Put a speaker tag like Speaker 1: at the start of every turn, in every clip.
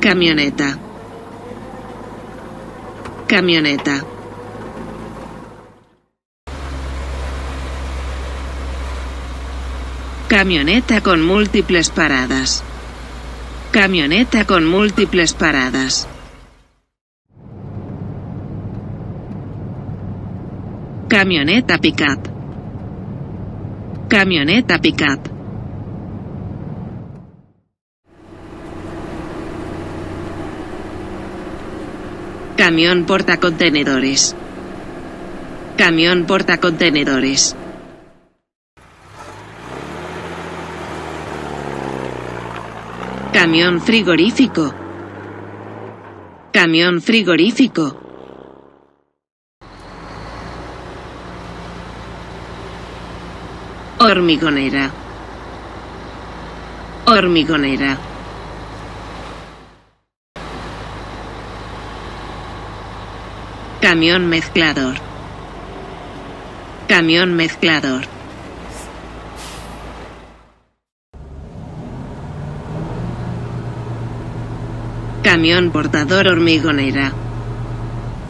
Speaker 1: Camioneta. Camioneta. Camioneta con múltiples paradas. Camioneta con múltiples paradas. Camioneta pickup. Camioneta pickup. Camión portacontenedores. Camión portacontenedores. Camión frigorífico. Camión frigorífico. Hormigonera. Hormigonera. Camión mezclador. Camión mezclador. Camión portador hormigonera.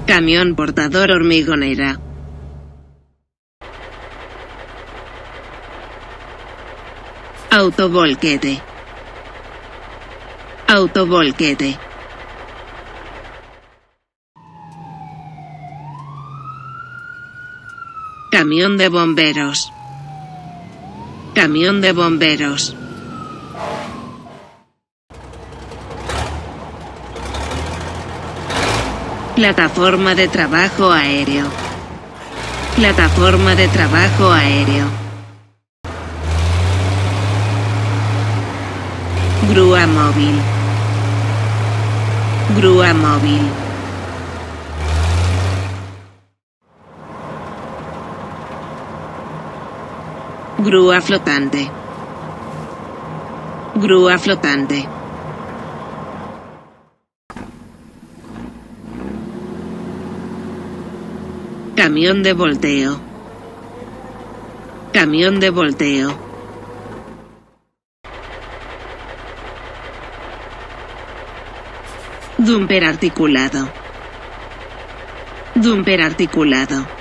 Speaker 1: Camión portador hormigonera. Autovolquete. Autovolquete. Camión de bomberos. Camión de bomberos. Plataforma de trabajo aéreo. Plataforma de trabajo aéreo. Grúa móvil. Grúa móvil. Grúa flotante. Grúa flotante. Camión de volteo. Camión de volteo. Dumper articulado. Dumper articulado.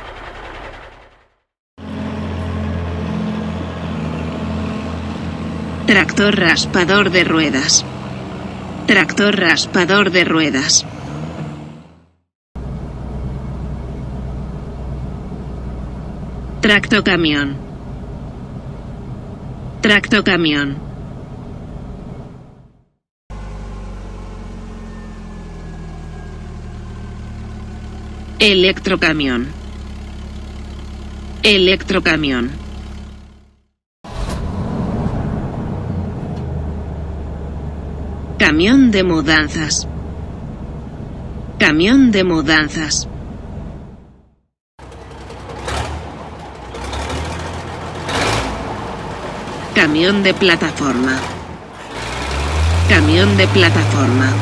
Speaker 1: Tractor raspador de ruedas. Tractor raspador de ruedas. Tracto camión. Tracto camión. Electrocamión. Electrocamión. Camión de mudanzas. Camión de mudanzas. Camión de plataforma. Camión de plataforma.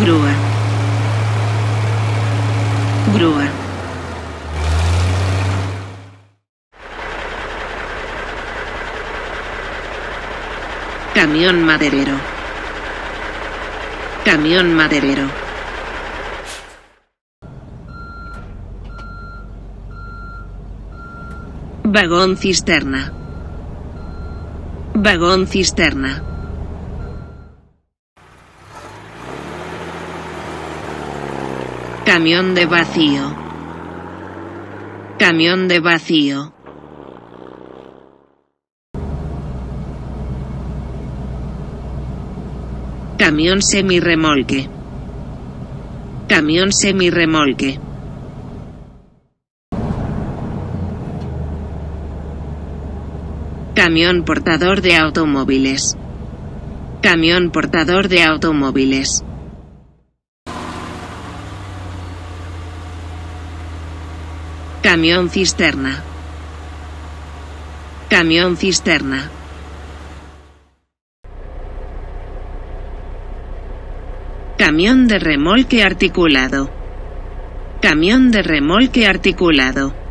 Speaker 1: Grúa. Grúa. Camión maderero. Camión maderero. Vagón cisterna. Vagón cisterna. Camión de vacío. Camión de vacío. Camión semirremolque. Camión semirremolque. Camión portador de automóviles. Camión portador de automóviles. Camión cisterna. Camión cisterna. Camión de remolque articulado. Camión de remolque articulado.